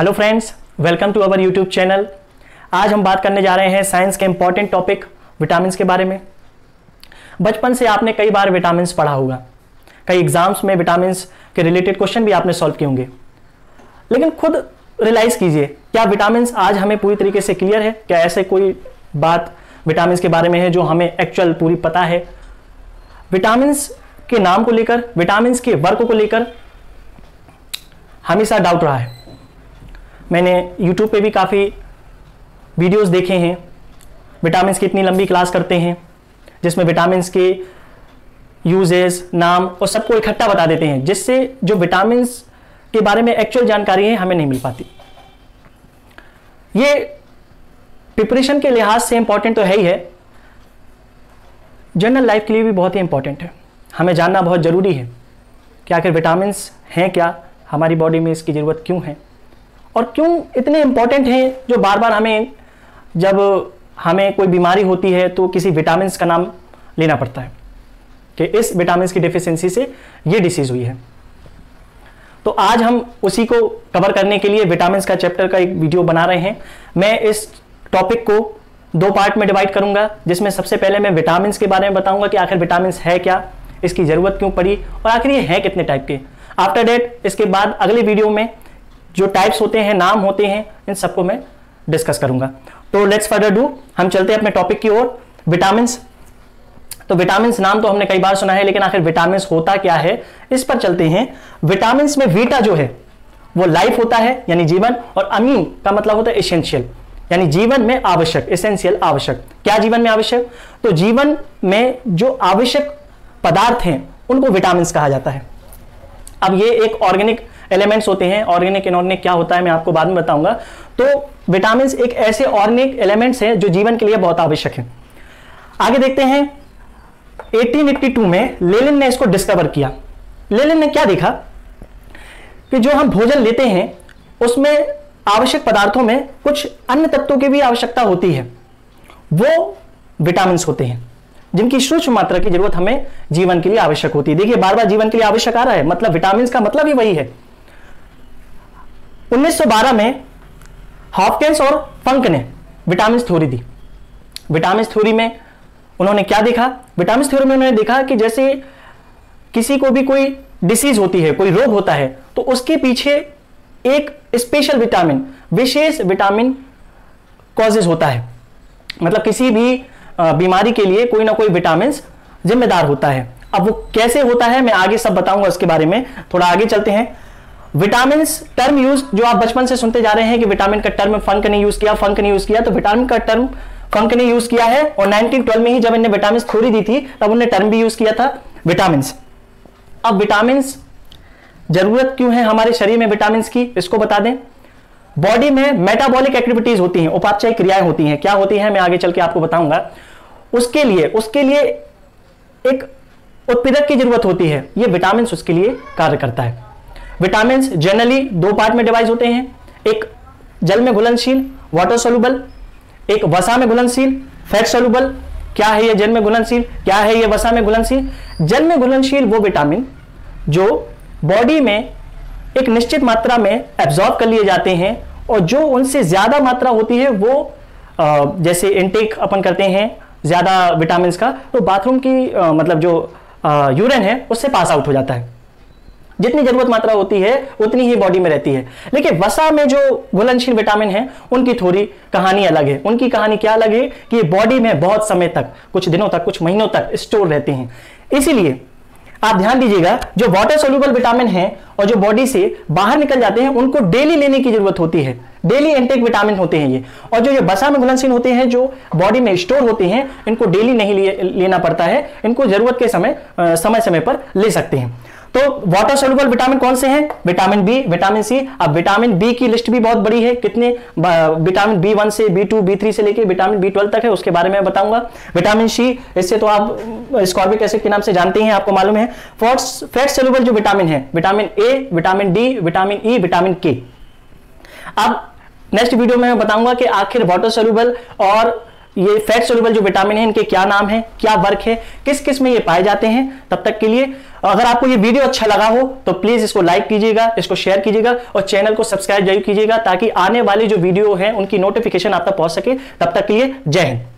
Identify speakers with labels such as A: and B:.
A: Hello friends welcome to our YouTube channel आज हम बात करने जा रहे हैं साइंस के इंपॉर्टेंट टॉपिक विटामिन के बारे में। बचपन से आपने कई बार विटामिन पढ़ा होगा। कई एग्ज़ाम्स में विटामिन के रिलेटेड क्वेश्चन भी आपने सॉल्व किए होंगे। लेकिन खुद रियलाइज़ कीजिए, क्या विटामिन आज हमें पूरी तरीके से क्लियर है? क्या ऐसे कोई बात विटामिन के बारे में है जो हमें एक्चुअल पूरी पता है? विटामिन के नाम को लेकर विटामिन के वर्क को लेकर हमेशा डाउट रहा है। मैंने YouTube पे भी काफ़ी वीडियोस देखे हैं। विटामिन की इतनी लंबी क्लास करते हैं, जिसमें विटामिन के यूजेस नाम और सबको इकट्ठा बता देते हैं, जिससे जो विटामिन के बारे में एक्चुअल जानकारी है, हमें नहीं मिल पाती। ये प्रिपरेशन के लिहाज से इंपॉर्टेंट तो है ही है। जनरल लाइफ के लिए भी बहुत ही इंपॉर्टेंट है। हमें जानना बहुत ज़रूरी है कि आखिर विटामिन हैं क्या? हमारी बॉडी में इसकी ज़रूरत क्यों है? और क्यों इतने इंपॉर्टेंट हैं जो बार बार हमें, जब हमें कोई बीमारी होती है तो किसी विटामिन का नाम लेना पड़ता है कि इस विटामिन की डिफिशियंसी से ये डिसीज़ हुई है। तो आज हम उसी को कवर करने के लिए विटामिन का चैप्टर का एक वीडियो बना रहे हैं। मैं इस टॉपिक को दो पार्ट में डिवाइड करूँगा, जिसमें सबसे पहले मैं विटामिन के बारे में बताऊँगा कि आखिर विटामिन है क्या, इसकी ज़रूरत क्यों पड़ी और आखिर ये है कितने टाइप के। आफ्टर डेट इसके बाद अगले वीडियो में जो टाइप्स होते हैं, नाम होते हैं, इन सबको मैं डिस्कस करूँगा। तो लेट्स फर्दर डू हम चलते हैं अपने टॉपिक की ओर। विटामिन तो विटामिन नाम तो हमने कई बार सुना है, लेकिन आखिर विटामिन होता क्या है, इस पर चलते हैं। विटामिन में वीटा जो है, वो लाइफ होता है, यानी जीवन, और अमीन का मतलब होता है एसेंशियल यानी जीवन में आवश्यक एसेंशियल आवश्यक। क्या जीवन में आवश्यक? तो जीवन में जो आवश्यक पदार्थ हैं, उनको विटामिन कहा जाता है। अब ये एक ऑर्गेनिक एलिमेंट्स होते हैं ऑर्गेनिक इनऑर्गेनिक क्या होता है मैं आपको बाद में बताऊँगा। तो विटामिन एक ऐसे ऑर्गेनिक एलिमेंट्स हैं जो जीवन के लिए बहुत आवश्यक है। आगे देखते हैं 1882 में लेलिन ने इसको डिस्कवर किया। लेलिन ने क्या देखा? कि जो हम भोजन लेते हैं, उसमें आवश्यक पदार्थों में कुछ अन्य तत्वों की भी आवश्यकता होती है। वो विटामिन होते हैं, जिनकी सूक्ष्म मात्रा की ज़रूरत हमें जीवन के लिए आवश्यक होती है। देखिए बार बार जीवन के लिए आवश्यक आ रहा है मतलब विटामिन का मतलब ही वही है। 1912 में हॉपकिंस और फंक ने विटामिन थ्योरी दी। विटामिन थ्योरी में उन्होंने क्या देखा? विटामिन थ्योरी में उन्होंने देखा कि जैसे किसी को भी कोई डिसीज होती है, कोई रोग होता है तो उसके पीछे एक स्पेशल विटामिन विशेष विटामिन कॉजेज होता है। मतलब किसी भी बीमारी के लिए कोई ना कोई विटामिन जिम्मेदार होता है। अब वो कैसे होता है, मैं आगे सब बताऊँगा उसके बारे में। थोड़ा आगे चलते हैं। विटामिन टर्म यूज़ जो आप बचपन से सुनते जा रहे हैं कि विटामिन का टर्म फंक ने यूज़ किया फंक ने यूज़ किया तो विटामिन का टर्म फंक ने यूज़ किया है और 1912 में ही जब इन्हें विटामिन थोड़ी दी थी, तब उन्हें टर्म भी यूज़ किया था विटामिन अब विटामिन ज़रूरत क्यों है हमारे शरीर में विटामिन की, इसको बता दें. बॉडी में मेटाबॉलिक एक्टिविटीज़ होती हैं, उपापचय क्रियाएँ होती हैं. क्या होती हैं, मैं आगे चल के आपको बताऊँगा. उसके लिए उसके लिए एक उत्पीड़क की ज़रूरत होती है. ये विटामिन उसके लिए कार्य करता है. विटामिन जनरली दो पार्ट में डिवाइज होते हैं। एक जल में घुलनशील वाटर सोलूबल एक वसा में घुलनशील फैट सोलूबल क्या है ये जल में घुलनशील, क्या है ये वसा में घुलनशील? जल में घुलनशील वो विटामिन जो बॉडी में एक निश्चित मात्रा में एब्जॉर्ब कर लिए जाते हैं और जो उनसे ज़्यादा मात्रा होती है वो जैसे इनटेक अपन करते हैं ज़्यादा विटामिन का तो बाथरूम की मतलब जो यूरिन है, उससे पास आउट हो जाता है। जितनी ज़रूरत मात्रा होती है, उतनी ही बॉडी में रहती है। लेकिन वसा में जो घुलनशील विटामिन है, उनकी थोड़ी कहानी अलग है। उनकी कहानी क्या अलग है कि बॉडी में बहुत समय तक, कुछ दिनों तक, कुछ महीनों तक स्टोर रहते हैं। इसीलिए आप ध्यान दीजिएगा, जो वाटर सोल्यूबल विटामिन है और जो बॉडी से बाहर निकल जाते हैं, उनको डेली लेने की ज़रूरत होती है। डेली इंटेक विटामिन होते हैं ये। और जो ये बसा में घुलनशील होते हैं, जो बॉडी में स्टोर होते हैं, इनको डेली नहीं लेना पड़ता है। इनको ज़रूरत के समय समय समय पर ले सकते हैं। तो वाटर सोल्यूबल विटामिन कौन से हैं? विटामिन बी विटामिन सी अब विटामिन बी की लिस्ट भी बहुत बड़ी है। कितने विटामिन बी वन से बी टू बी थ्री से लेके विटामिन बी ट्वेल्व तक है, उसके बारे में बताऊँगा। विटामिन सी इससे तो आप स्कॉर्बिक एसिड के नाम से जानते हैं आपको मालूम है। फैट सोल्यूबल जो विटामिन है vitamin A vitamin D vitamin E vitamin K अब नेक्स्ट वीडियो में मैं बताऊँगा कि आखिर वाटर सोल्यूबल और ये फैट सोल्यूबल जो विटामिन है, इनके क्या नाम है, क्या वर्क है किस किसमें ये पाए जाते हैं, तब तक के लिए, अगर आपको ये वीडियो अच्छा लगा हो तो प्लीज़ इसको लाइक कीजिएगा, इसको शेयर कीजिएगा, और चैनल को सब्सक्राइब ज़रूर कीजिएगा, ताकि आने वाली जो वीडियो है, उनकी नोटिफिकेशन आप तक पहुँच सके, तब तक के लिए जय हिंद।